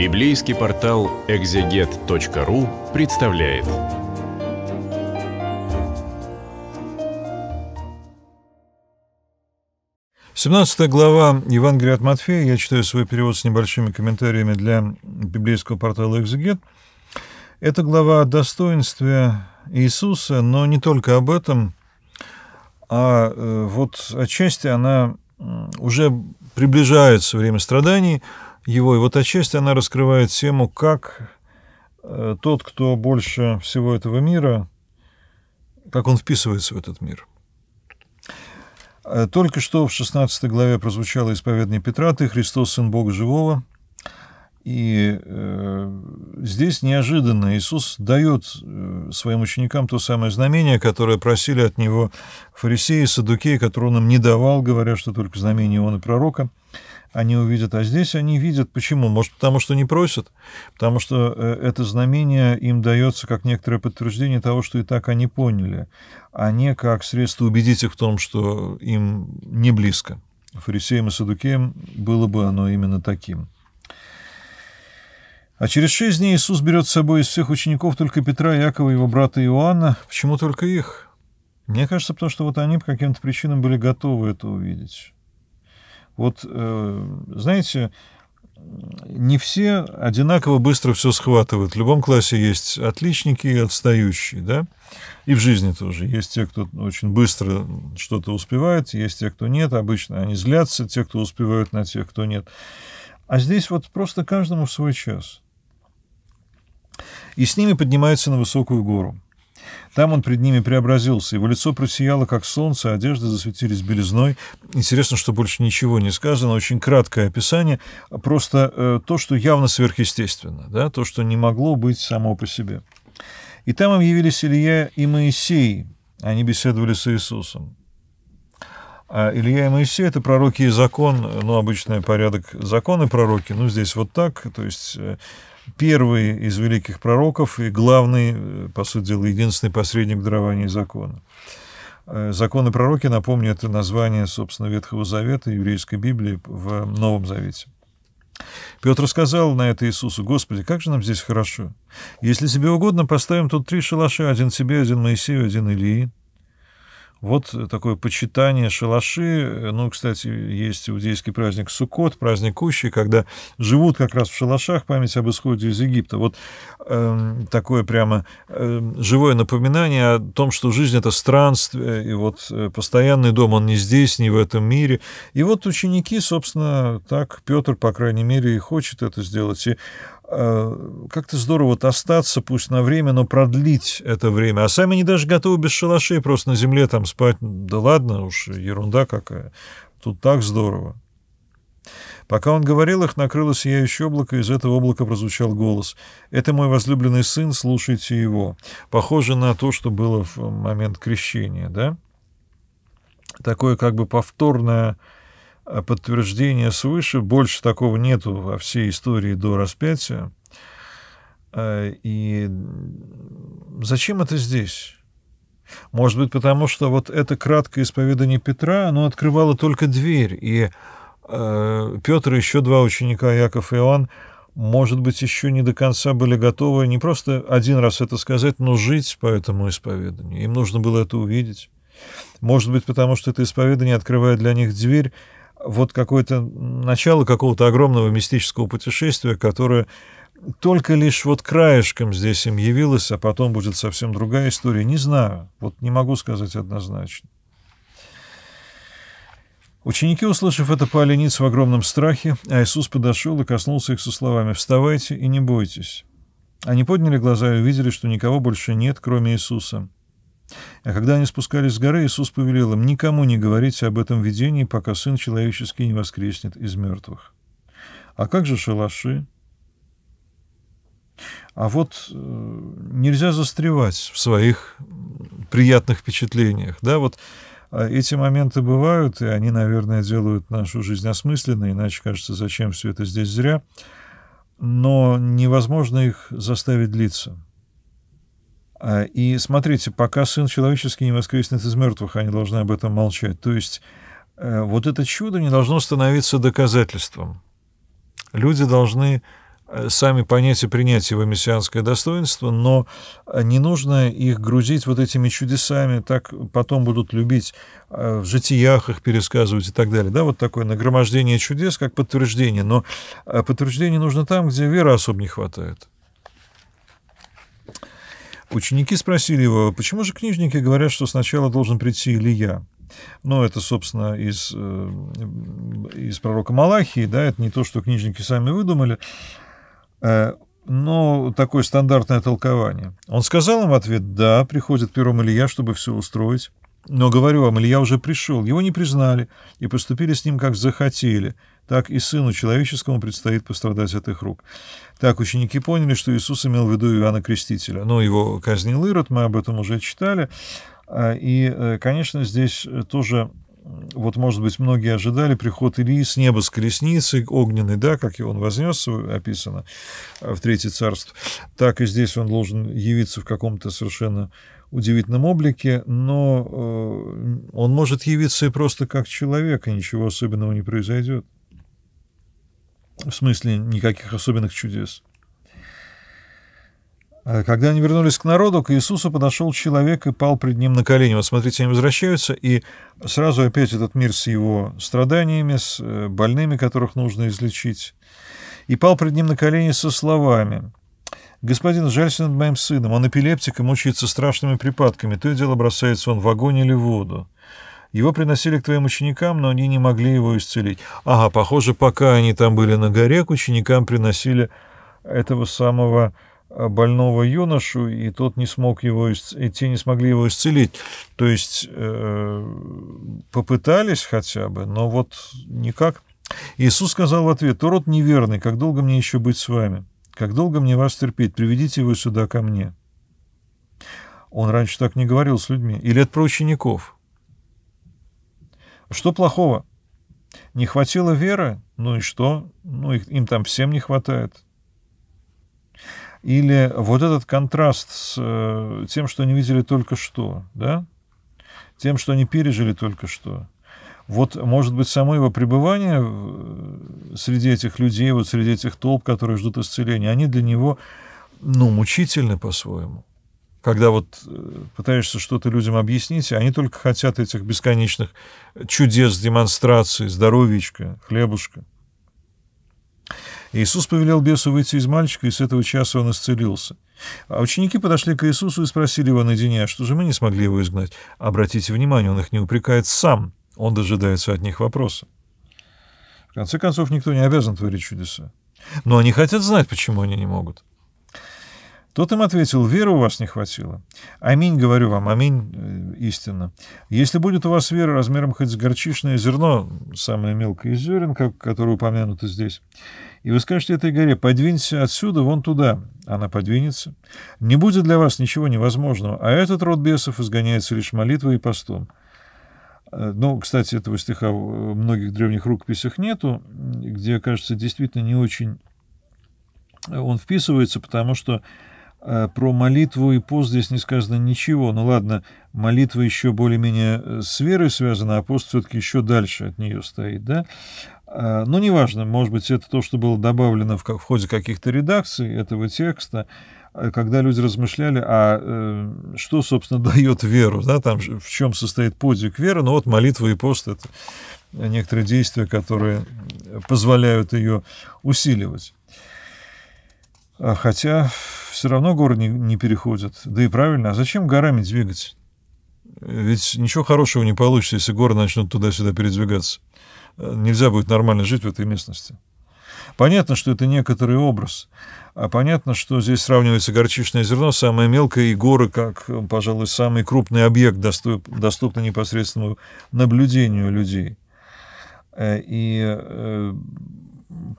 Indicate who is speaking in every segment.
Speaker 1: Библейский портал экзегет.ру представляет.
Speaker 2: Семнадцатая глава Евангелия от Матфея. Я читаю свой перевод с небольшими комментариями для библейского портала «Экзегет». Это глава о достоинстве Иисуса, но не только об этом, а э, вот отчасти она уже приближается время страданий его, и вот отчасти она раскрывает тему, как э, тот, кто больше всего этого мира, как он вписывается в этот мир. Э, только что в 16 главе прозвучало исповедание Петра «Ты Христос, Сын Бога Живого», и э, здесь неожиданно Иисус дает э, своим ученикам то самое знамение, которое просили от него фарисеи, садукеи, которое он им не давал, говоря, что только знамение он и пророка они увидят, а здесь они видят. Почему? Может, потому что не просят? Потому что э, это знамение им дается как некоторое подтверждение того, что и так они поняли, а не как средство убедить их в том, что им не близко. Фарисеям и Садукеям было бы оно именно таким. А через шесть дней Иисус берет с собой из всех учеников только Петра, Якова, его брата Иоанна. Почему только их? Мне кажется, потому что вот они по каким-то причинам были готовы это увидеть. Вот, э, знаете, не все одинаково быстро все схватывают. В любом классе есть отличники и отстающие, да? И в жизни тоже. Есть те, кто очень быстро что-то успевает, есть те, кто нет. Обычно они злятся, те, кто успевают на тех, кто нет. А здесь вот просто каждому в свой час и с ними поднимается на высокую гору. Там он пред ними преобразился, его лицо просияло, как солнце, одежды засветились белизной. Интересно, что больше ничего не сказано, очень краткое описание, просто э, то, что явно сверхъестественно, да, то, что не могло быть само по себе. И там им явились Илья и Моисей, они беседовали с Иисусом. А Илья и Моисей — это пророки и закон, ну, обычный порядок законы пророки, ну, здесь вот так, то есть э, первый из великих пророков и главный, э, по сути дела, единственный посредник дарования закона. Э, законы пророки, напомню, это название, собственно, Ветхого Завета, еврейской Библии в Новом Завете. Петр сказал на это Иисусу, «Господи, как же нам здесь хорошо! Если тебе угодно, поставим тут три шалаша, один тебе, один Моисею, один Илии». Вот такое почитание шалаши. Ну, кстати, есть иудейский праздник Суккот, праздник Кущи, когда живут как раз в шалашах, память об исходе из Египта. Вот э, такое прямо э, живое напоминание о том, что жизнь — это странствие, и вот э, постоянный дом, он не здесь, не в этом мире. И вот ученики, собственно, так Петр, по крайней мере, и хочет это сделать. И как-то здорово вот остаться, пусть на время, но продлить это время. А сами они даже готовы без шалашей просто на земле там спать. Да ладно уж, ерунда какая. Тут так здорово. Пока он говорил, их накрыло сияющее облако, из этого облака прозвучал голос. «Это мой возлюбленный сын, слушайте его». Похоже на то, что было в момент крещения, да? Такое как бы повторное а подтверждения свыше. Больше такого нету во всей истории до распятия. А, и зачем это здесь? Может быть, потому что вот это краткое исповедание Петра, оно открывало только дверь, и э, Петр и еще два ученика, Яков и Иоанн, может быть, еще не до конца были готовы не просто один раз это сказать, но жить по этому исповеданию. Им нужно было это увидеть. Может быть, потому что это исповедание открывает для них дверь вот какое-то начало какого-то огромного мистического путешествия, которое только лишь вот краешком здесь им явилось, а потом будет совсем другая история. Не знаю, вот не могу сказать однозначно. Ученики, услышав это, пали ниц в огромном страхе, а Иисус подошел и коснулся их со словами «Вставайте и не бойтесь». Они подняли глаза и увидели, что никого больше нет, кроме Иисуса. А когда они спускались с горы, Иисус повелел им, никому не говорите об этом видении, пока Сын Человеческий не воскреснет из мертвых. А как же шалаши? А вот э, нельзя застревать в своих приятных впечатлениях, да, вот а эти моменты бывают, и они, наверное, делают нашу жизнь осмысленной, иначе кажется, зачем все это здесь зря, но невозможно их заставить длиться. А, и смотрите, пока Сын Человеческий не воскреснет из мертвых, они должны об этом молчать. То есть э, вот это чудо не должно становиться доказательством. Люди должны э, сами понятия принятия его мессианское достоинство, но не нужно их грузить вот этими чудесами, так потом будут любить в житиях их пересказывать и так далее. Да, вот такое нагромождение чудес как подтверждение, но подтверждение нужно там, где веры особо не хватает. Ученики спросили его, почему же книжники говорят, что сначала должен прийти Илья? Ну, это, собственно, из, э, из пророка Малахии, да, это не то, что книжники сами выдумали, э, но такое стандартное толкование. Он сказал им в ответ, да, приходит первым Илья, чтобы все устроить. Но, говорю вам, Илья уже пришел, его не признали и поступили с ним, как захотели. Так и сыну человеческому предстоит пострадать от их рук. Так ученики поняли, что Иисус имел в виду Иоанна Крестителя. Ну, его казнил Ирод, мы об этом уже читали. А, и, э, конечно, здесь тоже вот, может быть, многие ожидали приход Ильи с неба, с колесницы огненной, да, как и он вознесся, описано в Третье Царство, так и здесь он должен явиться в каком-то совершенно удивительном облике, но э, он может явиться и просто как человек, и ничего особенного не произойдет. В смысле, никаких особенных чудес. А когда они вернулись к народу, к Иисусу подошел человек и пал пред ним на колени. Вот смотрите, они возвращаются, и сразу опять этот мир с его страданиями, с э, больными, которых нужно излечить. И пал пред ним на колени со словами. «Господин, жалься над моим сыном, он эпилептик и мучается страшными припадками, то и дело бросается он в огонь или в воду. Его приносили к твоим ученикам, но они не могли его исцелить». Ага, похоже, пока они там были на горе, к ученикам приносили этого самого Э, больного юношу, и тот не смог его, и те не смогли его исцелить. То есть э, попытались хотя бы, но вот никак. Иисус сказал в ответ, «То род неверный, как долго мне еще быть с вами? Как долго мне вас терпеть? Приведите его сюда ко мне». Он раньше так не говорил с людьми. Или это про учеников? Что плохого? Не хватило веры? Ну и что? Ну, им там всем не хватает. Или вот этот контраст с э, тем, что они видели только что, да? Тем, что они пережили только что. Вот, может быть, само его пребывание среди этих людей, вот среди этих толп, которые ждут исцеления, они для него, ну, мучительны по-своему. Когда вот э, пытаешься что-то людям объяснить, они только хотят этих бесконечных чудес, демонстраций, здоровичка, хлебушка. Иисус повелел бесу выйти из мальчика, и с этого часа он исцелился. А ученики подошли к Иисусу и спросили его наедине, «А что же мы не смогли его изгнать. Обратите внимание, он их не упрекает сам, он дожидается от них вопроса. В конце концов, никто не обязан творить чудеса. Но они хотят знать, почему они не могут. Тот им ответил, веры у вас не хватило. Аминь, говорю вам, аминь, э, истинно. Если будет у вас вера размером хоть с горчичное зерно, самое мелкое из зерен, как, которое упомянуто здесь, и вы скажете этой горе, подвинься отсюда вон туда, она подвинется. Не будет для вас ничего невозможного, а этот род бесов изгоняется лишь молитвой и постом. Э, ну, кстати, этого стиха в многих древних рукописях нету, где, кажется, действительно не очень он вписывается, потому что Э, про молитву и пост здесь не сказано ничего. Ну ладно, молитва еще более-менее э, с верой связана, а пост все-таки еще дальше от нее стоит, да? Э, ну, неважно, может быть, это то, что было добавлено в, в ходе каких-то редакций этого текста, когда люди размышляли, а что, собственно, дает веру, да, там в чем состоит подвиг веры, ну вот молитва и пост — это некоторые действия, которые позволяют ее усиливать. А хотя все равно горы не, не переходят. Да и правильно, а зачем горами двигать? Ведь ничего хорошего не получится, если горы начнут туда-сюда передвигаться. Нельзя будет нормально жить в этой местности. Понятно, что это некоторый образ. А понятно, что здесь сравнивается горчичное зерно, самое мелкое, и горы, как, пожалуй, самый крупный объект, доступ, доступный непосредственному наблюдению людей. Э, и, э,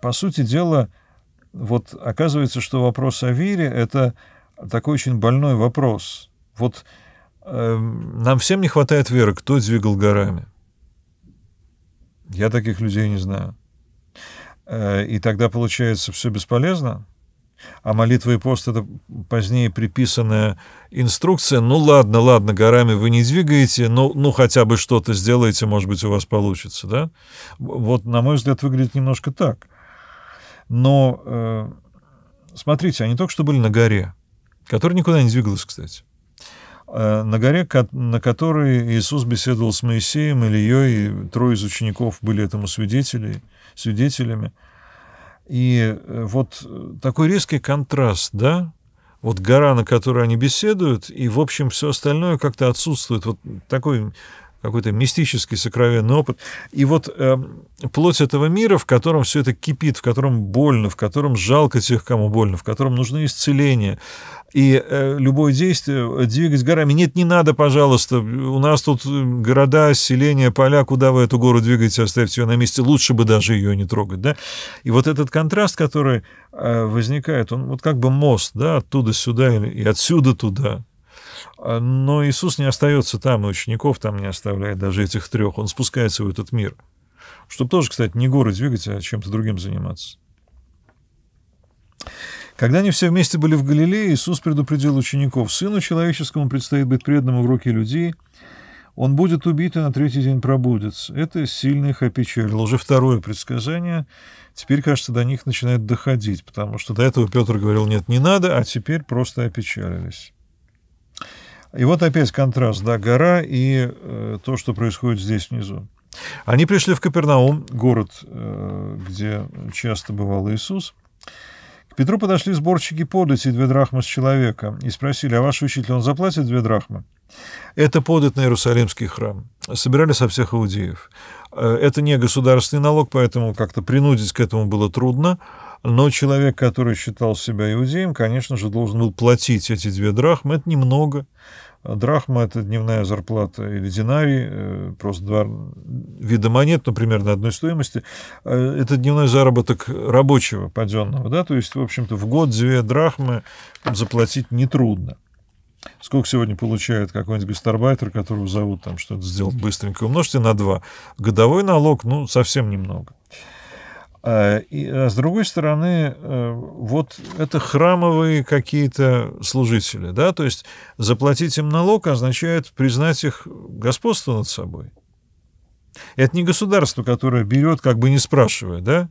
Speaker 2: по сути дела, вот оказывается, что вопрос о вере — это такой очень больной вопрос. Вот э, нам всем не хватает веры, кто двигал горами. Я таких людей не знаю. Э, и тогда, получается, все бесполезно. А молитва и пост — это позднее приписанная инструкция. Ну ладно, ладно, горами вы не двигаете, но ну хотя бы что-то сделаете, может быть, у вас получится, да? Вот, на мой взгляд, выглядит немножко так — но э, смотрите, они только что были на горе, которая никуда не двигалась, кстати. Э, на горе, на которой Иисус беседовал с Моисеем, Ильей, и трое из учеников были этому свидетели, свидетелями. И э, вот такой резкий контраст, да, вот гора, на которой они беседуют, и, в общем, все остальное как-то отсутствует. Вот такой какой-то мистический сокровенный опыт. И вот э, плоть этого мира, в котором все это кипит, в котором больно, в котором жалко тех, кому больно, в котором нужны исцеления, и э, любое действие двигать горами. Нет, не надо, пожалуйста, у нас тут города, селения, поля, куда вы эту гору двигаете, оставьте ее на месте, лучше бы даже ее не трогать, да. И вот этот контраст, который э, возникает, он вот как бы мост, да, оттуда сюда и отсюда туда, но Иисус не остается там, и учеников там не оставляет, даже этих трех. Он спускается в этот мир. Чтобы тоже, кстати, не горы двигать, а чем-то другим заниматься. Когда они все вместе были в Галилее, Иисус предупредил учеников, «Сыну человеческому предстоит быть преданным в руки людей, он будет убит и на третий день пробудется». Это сильно их опечалило. Уже второе предсказание. Теперь, кажется, до них начинает доходить, потому что до этого Петр говорил, нет, не надо, а теперь просто опечалились. И вот опять контраст, да, гора и э, то, что происходит здесь внизу. Они пришли в Капернаум, город, э, где часто бывал Иисус. К Петру подошли сборщики подати две драхмы с человека и спросили, а ваш учитель, он заплатит две драхмы? Это подать на Иерусалимский храм. Собирали со всех иудеев. Э, это не государственный налог, поэтому как-то принудить к этому было трудно. Но человек, который считал себя иудеем, конечно же, должен был платить эти две драхмы. Это немного. Драхма — это дневная зарплата или динарий, э, просто два вида монет, например, на одной стоимости. Э, это дневной заработок рабочего паденного, да, то есть, в общем-то, в год две драхмы заплатить нетрудно. Сколько сегодня получает какой-нибудь гастарбайтер, которого зовут там что-то сделать быстренько, умножьте на два. Годовой налог, ну, совсем немного. А, и, а с другой стороны, э, вот это храмовые какие-то служители, да, то есть заплатить им налог означает признать их господство над собой. Это не государство, которое берет, как бы не спрашивая, да,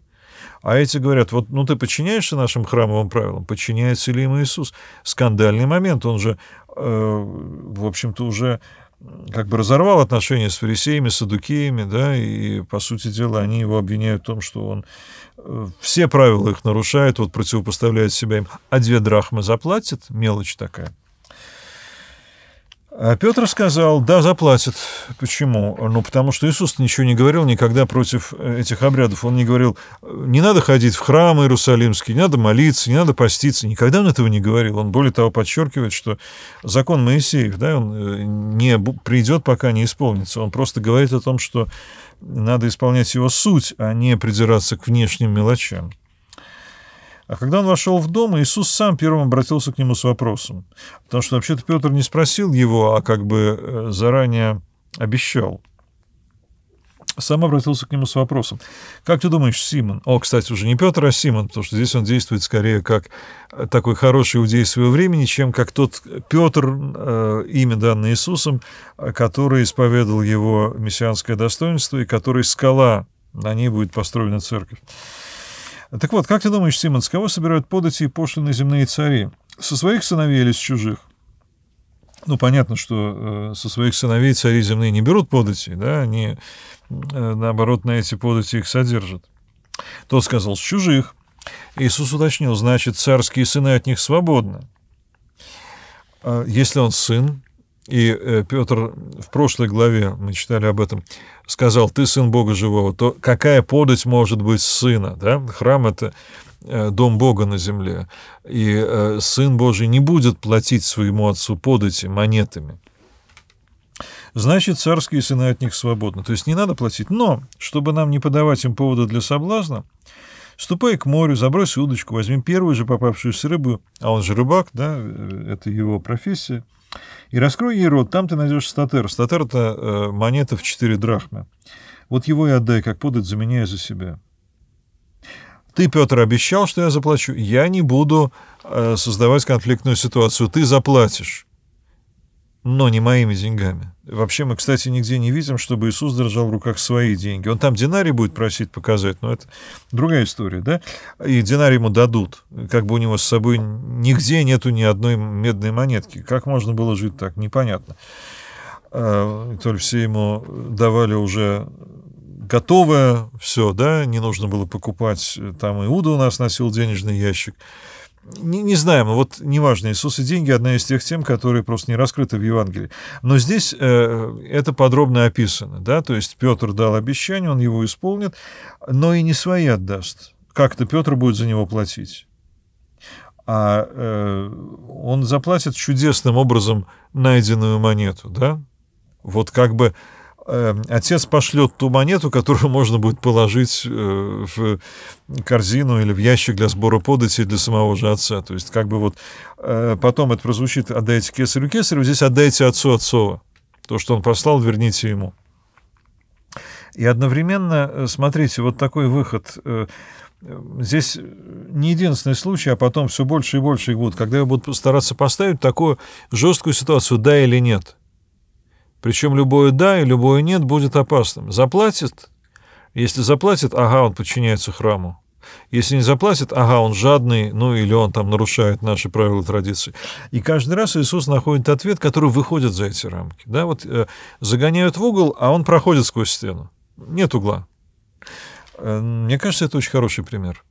Speaker 2: а эти говорят, вот, ну ты подчиняешься нашим храмовым правилам, подчиняется ли им Иисус? Скандальный момент, он же, э, в общем-то, уже как бы разорвал отношения с фарисеями, садукеями, да, и, по сути дела, они его обвиняют в том, что он э, все правила их нарушает, вот противопоставляет себя им, а две драхмы заплатит, мелочь такая. А Петр сказал, да, заплатит. Почему? Ну, потому что Иисус ничего не говорил никогда против э, этих обрядов. Он не говорил, не надо ходить в храм Иерусалимский, не надо молиться, не надо поститься. Никогда он этого не говорил. Он, более того, подчеркивает, что закон Моисеев, да, он э, не придет, пока не исполнится. Он просто говорит о том, что надо исполнять его суть, а не придираться к внешним мелочам. А когда он вошел в дом, Иисус сам первым обратился к нему с вопросом. Потому что вообще-то Петр не спросил его, а как бы э, заранее обещал. Сам обратился к нему с вопросом. «Как ты думаешь, Симон?» О, кстати, уже не Петр, а Симон, потому что здесь он действует скорее как э, такой хороший иудей своего времени, чем как тот Петр, э, имя данное Иисусом, который исповедовал его мессианское достоинство и который скала, на ней будет построена церковь. Так вот, как ты думаешь, Симон, с кого собирают подати и пошлины земные цари? Со своих сыновей или с чужих? Ну, понятно, что э, со своих сыновей цари земные не берут подати, да, они, э, наоборот, на эти подати их содержат. Тот сказал, с чужих. Иисус уточнил, значит, царские сыны от них свободны. А если он сын, и э, Петр в прошлой главе, мы читали об этом, сказал, ты сын Бога живого, то какая подать может быть сына? Да? Храм — это э, дом Бога на земле. И э, Сын Божий не будет платить своему отцу подати монетами. Значит, царские сыны от них свободны. То есть не надо платить. Но, чтобы нам не подавать им повода для соблазна, ступай к морю, забрось удочку, возьми первую же попавшуюся рыбу, а он же рыбак, да, это его профессия, и раскрой ей рот, там ты найдешь статер. Статер — это монета в 4 драхмы. Вот его и отдай, как подать за меня и за себя. Ты, Петр, обещал, что я заплачу. Я не буду э, создавать конфликтную ситуацию. Ты заплатишь. Но не моими деньгами. Вообще мы, кстати, нигде не видим, чтобы Иисус держал в руках свои деньги. Он там динарий будет просить показать, но это другая история, да? И динарий ему дадут. Как бы у него с собой нигде нету ни одной медной монетки. Как можно было жить так? Непонятно. А, то ли все ему давали уже готовое все, да, не нужно было покупать. Там Иуда у нас носил денежный ящик не, не знаем, вот неважно, Иисус и деньги одна из тех тем, которые просто не раскрыты в Евангелии. Но здесь э, это подробно описано, да, то есть Петр дал обещание, он его исполнит, но и не свои отдаст. Как-то Петр будет за него платить. А э, он заплатит чудесным образом найденную монету, да? Вот как бы отец пошлет ту монету, которую можно будет положить э, в корзину или в ящик для сбора подати для самого же отца. То есть как бы вот э, потом это прозвучит «отдайте кесарю кесарю», здесь «отдайте отцу отцова». То, что он послал, верните ему. И одновременно, смотрите, вот такой выход здесь не единственный случай, а потом все больше и больше их будут, когда будут стараться поставить такую жесткую ситуацию, да или нет. Причем любое «да» и любое «нет» будет опасным. Заплатит, если заплатит, ага, он подчиняется храму. Если не заплатит, ага, он жадный, ну или он там нарушает наши правила традиции. И каждый раз Иисус находит ответ, который выходит за эти рамки. Да, вот э, загоняют в угол, а он проходит сквозь стену. Нет угла. Э, мне кажется, это очень хороший пример.